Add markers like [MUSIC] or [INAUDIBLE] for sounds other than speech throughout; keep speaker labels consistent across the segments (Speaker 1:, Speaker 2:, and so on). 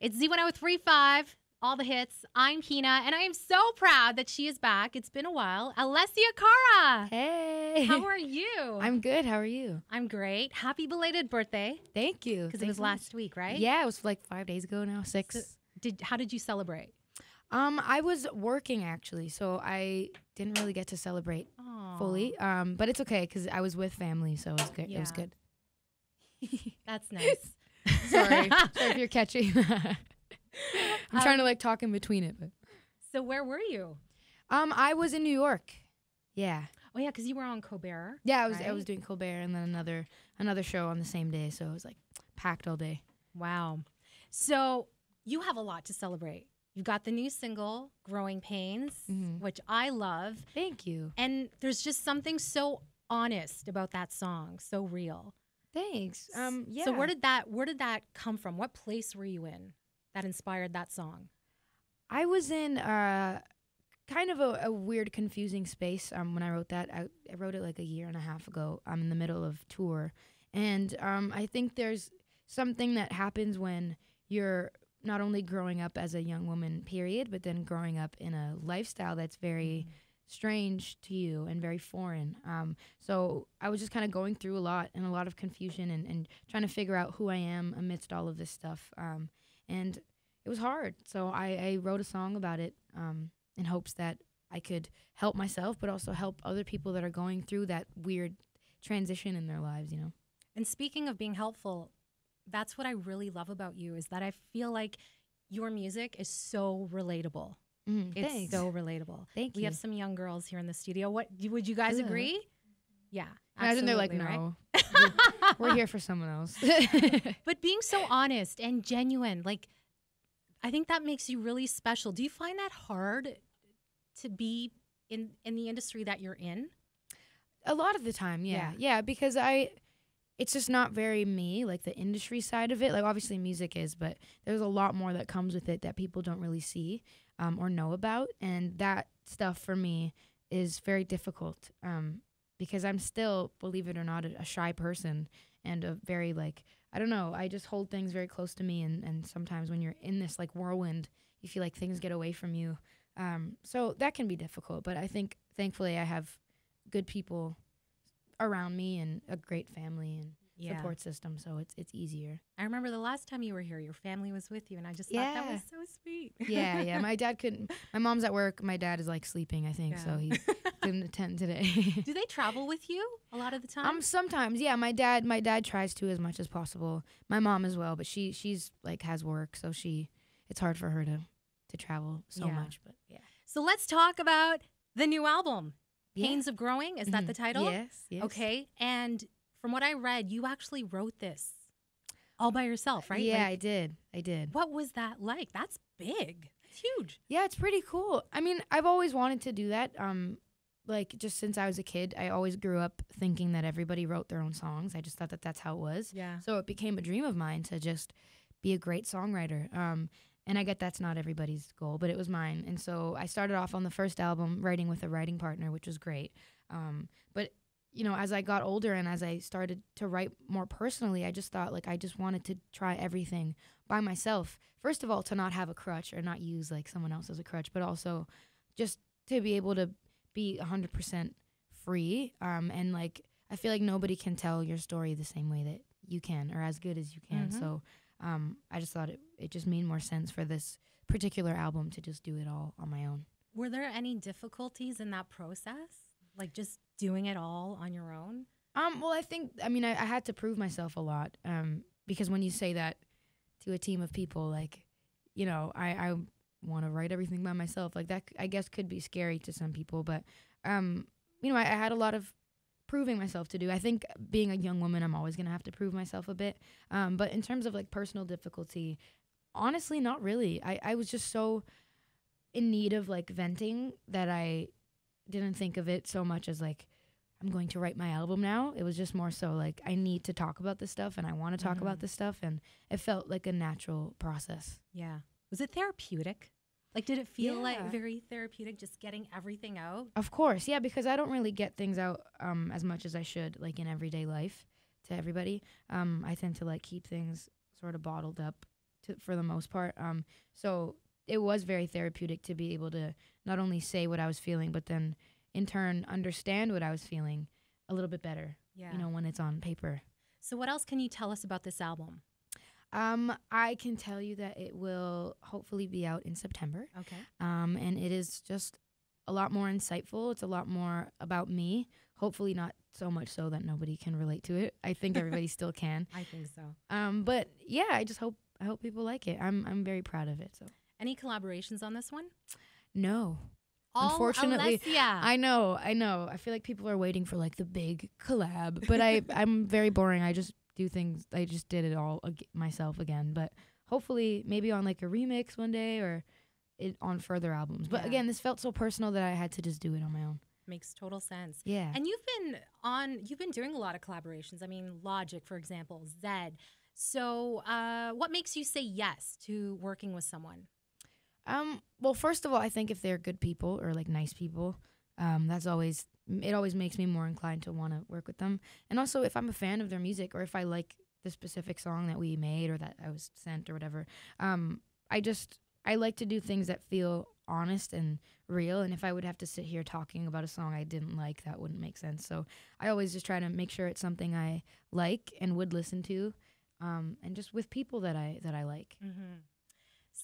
Speaker 1: It's Z1035, all the hits. I'm Pina, and I am so proud that she is back. It's been a while. Alessia Cara.
Speaker 2: Hey.
Speaker 1: How are [LAUGHS] you?
Speaker 2: I'm good. How are you?
Speaker 1: I'm great. Happy belated birthday.
Speaker 2: Thank you.
Speaker 1: Because it was last week, right?
Speaker 2: Yeah, it was like five days ago now, six.
Speaker 1: So did how did you celebrate?
Speaker 2: um, I was working actually, so I didn't really get to celebrate
Speaker 1: Aw,
Speaker 2: fully. Um, but it's okay because I was with family, so it was good. It was good. [LAUGHS]
Speaker 1: That's nice.
Speaker 2: Sorry, [LAUGHS] sorry if you're catching. [LAUGHS] I'm
Speaker 1: Um,
Speaker 2: trying to like talk in between it, but
Speaker 1: So where were you?
Speaker 2: um, I was in New York. Yeah,
Speaker 1: Oh yeah, because you were on Colbert.
Speaker 2: yeah. I was I was doing Colbert and then another another show on the same day, so it was like packed all day.
Speaker 1: Wow. So you have a lot to celebrate. You've got the new single, Growing Pains,
Speaker 2: Mhm.
Speaker 1: which I love.
Speaker 2: Thank you.
Speaker 1: And there's just something so honest about that song, so real.
Speaker 2: Thanks. Um, yeah.
Speaker 1: So where did that where did that come from? What place were you in that inspired that song?
Speaker 2: I was in uh, kind of a, a weird, confusing space um, when I wrote that. I, I wrote it like a year and a half ago. I'm in the middle of tour, and um, I think there's something that happens when you're not only growing up as a young woman, period, but then growing up in a lifestyle that's very strange to you and very foreign. Um, so I was just kind of going through a lot and a lot of confusion and, and trying to figure out who I am amidst all of this stuff. Um, and it was hard. So I, I wrote a song about it um, in hopes that I could help myself, but also help other people that are going through that weird transition in their lives, you know?
Speaker 1: And speaking of being helpful, that's what I really love about you is that I feel like your music is so relatable.
Speaker 2: Mm,
Speaker 1: It's
Speaker 2: thanks.
Speaker 1: so relatable.
Speaker 2: Thank
Speaker 1: we
Speaker 2: you.
Speaker 1: have some young girls here in the studio. What would you guys
Speaker 2: Ugh.
Speaker 1: agree? Yeah.
Speaker 2: Imagine they're like,
Speaker 1: absolutely, right?
Speaker 2: no, [LAUGHS] we're, we're here for someone else. [LAUGHS] [LAUGHS]
Speaker 1: But being so honest and genuine, like, I think that makes you really special. Do you find that hard to be in in the industry that you're in?
Speaker 2: A lot of the time, yeah.
Speaker 1: Yeah.
Speaker 2: yeah. because I it's just not very me, like the industry side of it. Like obviously music is, but there's a lot more that comes with it that people don't really see um, or know about. And that stuff for me is very difficult um, because I'm still, believe it or not, a, shy person and a very like I don't know. I just hold things very close to me, and and sometimes when you're in this like whirlwind, you feel like things get away from you. Um, so that can be difficult. But I think thankfully I have good people around me and a great family and support system, so it's it's easier.
Speaker 1: I remember the last time you were here, your family was with you, and I just thought that was so sweet.
Speaker 2: Yeah, yeah. [LAUGHS] My dad couldn't. My mom's at work. My dad is like sleeping, I think, so he [LAUGHS] didn't attend today. [LAUGHS]
Speaker 1: Do they travel with you a lot of the time?
Speaker 2: Um, sometimes, yeah. My dad, my dad tries to as much as possible. My mom as well, but she she's like has work, so she it's hard for her to to travel so
Speaker 1: Yeah.
Speaker 2: much. But yeah,
Speaker 1: so let's talk about the new album,
Speaker 2: Yeah.
Speaker 1: Pains of Growing. Is that the title?
Speaker 2: Yes, yes.
Speaker 1: Okay. And from what I read, you actually wrote this all by yourself, right?
Speaker 2: Yeah,
Speaker 1: Like,
Speaker 2: I did. I did.
Speaker 1: what was that like? That's big. That's huge.
Speaker 2: Yeah, it's pretty cool. I mean, I've always wanted to do that. Um, like just since I was a kid, I always grew up thinking that everybody wrote their own songs. I just thought that that's how it was.
Speaker 1: Yeah.
Speaker 2: So it became a dream of mine to just be a great songwriter. Um, and I get that's not everybody's goal, but it was mine. And so I started off on the first album writing with a writing partner, which was great. Um, but you know, as I got older and as I started to write more personally, I just thought like I just wanted to try everything by myself. First of all, to not have a crutch or not use like someone else as a crutch, but also just to be able to be 100% free. Um, and like, I feel like nobody can tell your story the same way that you can or as good as you can.
Speaker 1: Mhm.
Speaker 2: So um, I just thought it, it just made more sense for this particular album to just do it all on my own.
Speaker 1: Were there any difficulties in that process? Like just doing it all on your own?
Speaker 2: Um, well, I think I mean I, I had to prove myself a lot. Um, because when you say that to a team of people, like, you know, I I want to write everything by myself. Like that, I guess, could be scary to some people. But um, you know, I, I had a lot of proving myself to do. I think being a young woman, I'm always gonna have to prove myself a bit. Um, but in terms of like personal difficulty, honestly, not really. I I was just so in need of like venting that I didn't think of it so much as like I'm going to write my album now. It was just more so like I need to talk about this stuff and I want to talk
Speaker 1: Mhm.
Speaker 2: about this stuff and it felt like a natural process.
Speaker 1: Yeah. Was it therapeutic? Like, did it feel
Speaker 2: Yeah.
Speaker 1: like very therapeutic just getting everything out?
Speaker 2: Of course, yeah, because I don't really get things out um, as much as I should, like in everyday life, to everybody. Um, I tend to like keep things sort of bottled up to, for the most part. Um, so it was very therapeutic to be able to not only say what I was feeling, but then in turn understand what I was feeling a little bit better.
Speaker 1: Yeah.
Speaker 2: You know, when it's on paper.
Speaker 1: So what else can you tell us about this album?
Speaker 2: Um, I can tell you that it will hopefully be out in September.
Speaker 1: Okay.
Speaker 2: Um, and it is just a lot more insightful. It's a lot more about me. Hopefully, not so much so that nobody can relate to it. I think everybody [LAUGHS] still can.
Speaker 1: I think so.
Speaker 2: Um, but yeah, I just hope I hope people like it. I'm I'm very proud of it. So
Speaker 1: Any collaborations on this one?
Speaker 2: no,
Speaker 1: All
Speaker 2: Unfortunately,
Speaker 1: Alessia.
Speaker 2: I know, I know. I feel like people are waiting for like the big collab, but I [LAUGHS] I'm very boring. I just do things. I just did it all ag- myself again. But hopefully, maybe on like a remix one day or it on further albums. But
Speaker 1: Yeah.
Speaker 2: again, this felt so personal that I had to just do it on my own.
Speaker 1: Makes total sense.
Speaker 2: Yeah.
Speaker 1: And you've been on, you've been doing a lot of collaborations. I mean, Logic, for example, Zedd. So, uh, what makes you say yes to working with someone?
Speaker 2: Um. Well, first of all, I think if they're good people or like nice people, um, that's always it. Always makes me more inclined to want to work with them. And also, if I'm a fan of their music or if I like the specific song that we made or that I was sent or whatever, um, I just I like to do things that feel honest and real. And if I would have to sit here talking about a song I didn't like, that wouldn't make sense. So I always just try to make sure it's something I like and would listen to, um, and just with people that I that I like.
Speaker 1: Mm-hmm.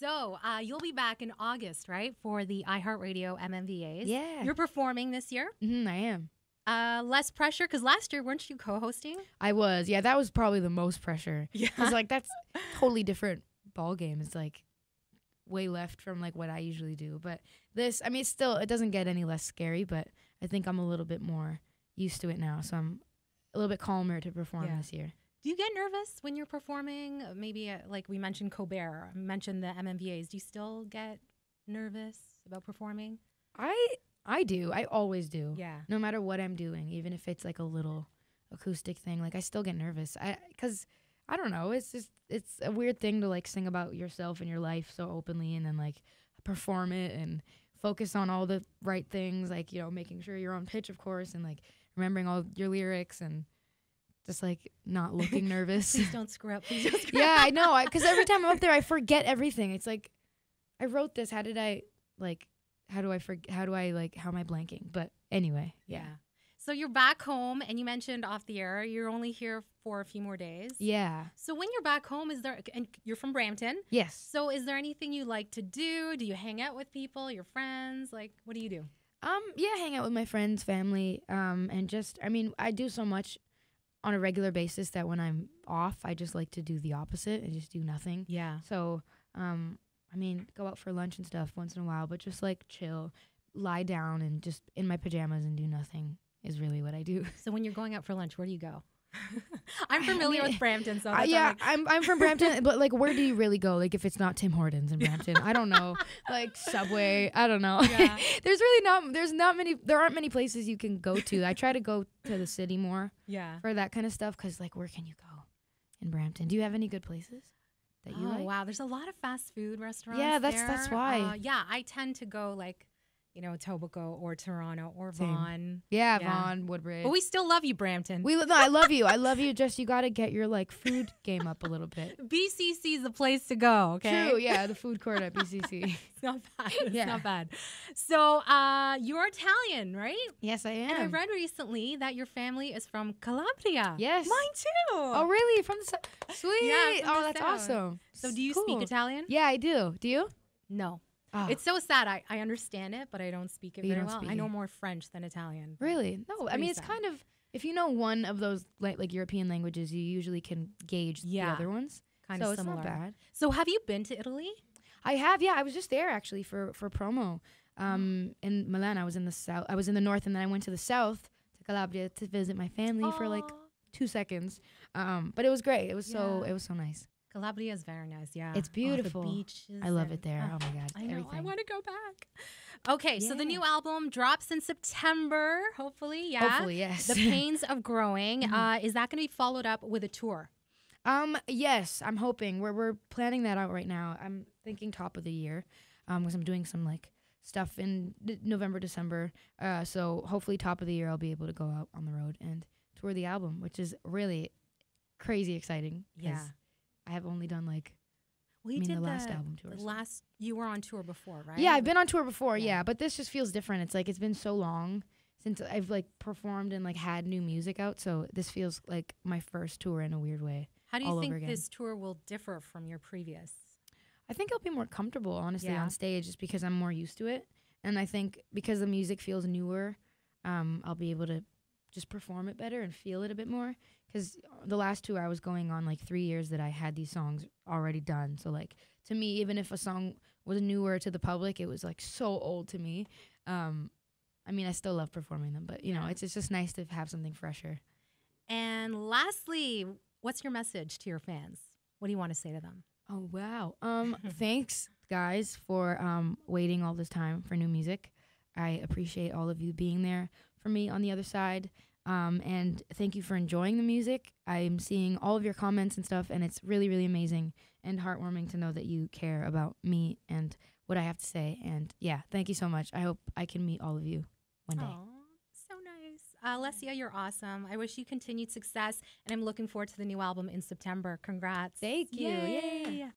Speaker 1: So, uh, you'll be back in August, right, for the iHeartRadio MMVAs.
Speaker 2: Yeah.
Speaker 1: You're performing this year.
Speaker 2: hmm I am.
Speaker 1: Uh, less pressure because last year weren't you co-hosting?
Speaker 2: I was. Yeah, that was probably the most pressure.
Speaker 1: Yeah.
Speaker 2: Cuz like that's totally different ball game. It's like way left from like what I usually do. But this, I mean, still it doesn't get any less scary, but I think I'm a little bit more used to it now. So I'm a little bit calmer to perform
Speaker 1: Yeah.
Speaker 2: this year.
Speaker 1: Do you get nervous when you're performing? Maybe uh, like we mentioned Colbert, mentioned the MMVAs. Do you still get nervous about performing?
Speaker 2: I I do. I always do.
Speaker 1: Yeah.
Speaker 2: No matter what I'm doing, even if it's like a little acoustic thing, like I still get nervous. I cuz I don't know, it's just it's a weird thing to like sing about yourself and your life so openly and then like perform it and focus on all the right things, like, you know, making sure you're on pitch of course and like remembering all your lyrics and just like not [LAUGHS] looking nervous.
Speaker 1: Please don't screw up. Please don't [LAUGHS] screw
Speaker 2: yeah,
Speaker 1: up.
Speaker 2: I know. Because every time I'm up there, I forget everything. It's like, I wrote this. How did I like? How do I forget? How do I like? How am I blanking? But anyway,
Speaker 1: Yeah.
Speaker 2: yeah,
Speaker 1: So you're back home, and you mentioned off the air you're only here for a few more days.
Speaker 2: yeah,
Speaker 1: So when you're back home, is there? And you're from Brampton.
Speaker 2: yes.
Speaker 1: So is there anything you like to do? Do you hang out with people, your friends? Like, what do you do?
Speaker 2: Um, yeah, hang out with my friends, family, um, and just. I mean, I do so much on a regular basis that when I'm off, I just like to do the opposite and just do nothing.
Speaker 1: Yeah.
Speaker 2: So, um, I mean, go out for lunch and stuff once in a while, but just like chill, lie down, and just in my pajamas and do nothing is really what I do.
Speaker 1: So when you're going out for lunch, where do you go? [LAUGHS] I'm familiar
Speaker 2: I mean,
Speaker 1: with Brampton, so
Speaker 2: Uh, yeah,
Speaker 1: like,
Speaker 2: I'm I'm from Brampton, but like, where do you really go? Like, if it's not Tim Hortons in [LAUGHS] Brampton, I don't know. Like Subway, I don't know.
Speaker 1: Yeah. [LAUGHS]
Speaker 2: there's really not. There's not many. There aren't many places you can go to. I try to go to the city more
Speaker 1: yeah.
Speaker 2: for that kind of stuff. Cause like, where can you go in Brampton? Do you have any good places that you
Speaker 1: oh
Speaker 2: like?
Speaker 1: wow, there's a lot of fast food restaurants.
Speaker 2: Yeah, that's- that's why.
Speaker 1: Uh, yeah, I tend to go like, you know, Etobicoke or Toronto or
Speaker 2: Same.
Speaker 1: Vaughan.
Speaker 2: Yeah,
Speaker 1: Yeah.
Speaker 2: Vaughan, Woodbridge.
Speaker 1: But we still love you, Brampton.
Speaker 2: we no, I love you. I love you. Just you got to get your like food game up a little bit. [LAUGHS]
Speaker 1: BCC is the place to go. Okay.
Speaker 2: True. [LAUGHS] Yeah, the food court at BCC. [LAUGHS]
Speaker 1: It's not bad. It's
Speaker 2: Yeah.
Speaker 1: not bad. So, uh, you're Italian, right?
Speaker 2: yes, I am.
Speaker 1: And I read recently that your family is from Calabria.
Speaker 2: Yes.
Speaker 1: Mine too.
Speaker 2: Oh, really? From the south? Sweet.
Speaker 1: Yeah, from
Speaker 2: oh,
Speaker 1: the
Speaker 2: that's
Speaker 1: south.
Speaker 2: awesome.
Speaker 1: So, do you
Speaker 2: Cool.
Speaker 1: speak Italian?
Speaker 2: Yeah, I do. Do you?
Speaker 1: No.
Speaker 2: Oh,
Speaker 1: It's so sad. I, I understand it, but I don't speak it
Speaker 2: You
Speaker 1: very well. I know more French than Italian.
Speaker 2: really no. I mean, it's kind of if you know one of those like like European languages, you usually can gauge
Speaker 1: Yeah.
Speaker 2: the other ones.
Speaker 1: Kind
Speaker 2: so
Speaker 1: of
Speaker 2: it's
Speaker 1: similar.
Speaker 2: not bad.
Speaker 1: So, have you been to Italy?
Speaker 2: I have. Yeah, I was just there actually for for promo. Um, in Milan, I was in the south. I was in the north, and then I went to the south to Calabria to visit my family for like two seconds. Um, but it was great. It was so it was so nice.
Speaker 1: Calabria is very nice. Yeah,
Speaker 2: It's beautiful.
Speaker 1: the beaches.
Speaker 2: I love it there.
Speaker 1: oh,
Speaker 2: Oh my god,
Speaker 1: I know. I want to go back. Okay, so the new album drops in September. Hopefully, yeah.
Speaker 2: Hopefully, yes.
Speaker 1: The [LAUGHS] Pains of Growing.
Speaker 2: Mhm.
Speaker 1: Uh, is that going to be followed up with a tour?
Speaker 2: Um, yes, I'm hoping. We're we're planning that out right now. I'm thinking top of the year. Um, because I'm doing some like stuff in d- November, December. Uh, so hopefully top of the year I'll be able to go out on the road and tour the album, which is really crazy exciting.
Speaker 1: Yeah.
Speaker 2: I have only done like
Speaker 1: We
Speaker 2: I mean,
Speaker 1: did
Speaker 2: the last album tour.
Speaker 1: The
Speaker 2: so-
Speaker 1: last you were on tour before, right?
Speaker 2: Yeah, I've been on tour before.
Speaker 1: Yeah.
Speaker 2: Yeah. but this just feels different. It's like it's been so long since I've like performed and like had new music out, so this feels like my first tour in a weird way.
Speaker 1: How do you think this tour will differ from your previous?
Speaker 2: I think I'll be more comfortable, honestly,
Speaker 1: Yeah.
Speaker 2: on stage just because I'm more used to it. And I think because the music feels newer, um, I'll be able to just perform it better and feel it a bit more. Because the last tour I was going on like three years that I had these songs already done. So like to me, even if a song was newer to the public, it was like so old to me. Um, I mean, I still love performing them, but you know, it's it's just nice to have something fresher.
Speaker 1: And lastly, what's your message to your fans? What do you want to say to them?
Speaker 2: Oh wow. Um [LAUGHS] thanks guys for um waiting all this time for new music. I appreciate all of you being there for me on the other side. Um and thank you for enjoying the music. I'm seeing all of your comments and stuff and it's really really amazing and heartwarming to know that you care about me and what I have to say and yeah, thank you so much. I hope I can meet all of you one day.
Speaker 1: Aw, so nice. Uh, Alessia, you're awesome. I wish you continued success, and I'm looking forward to the new album in September. Congrats.
Speaker 2: Thank you.
Speaker 1: Yay.
Speaker 2: Yeah.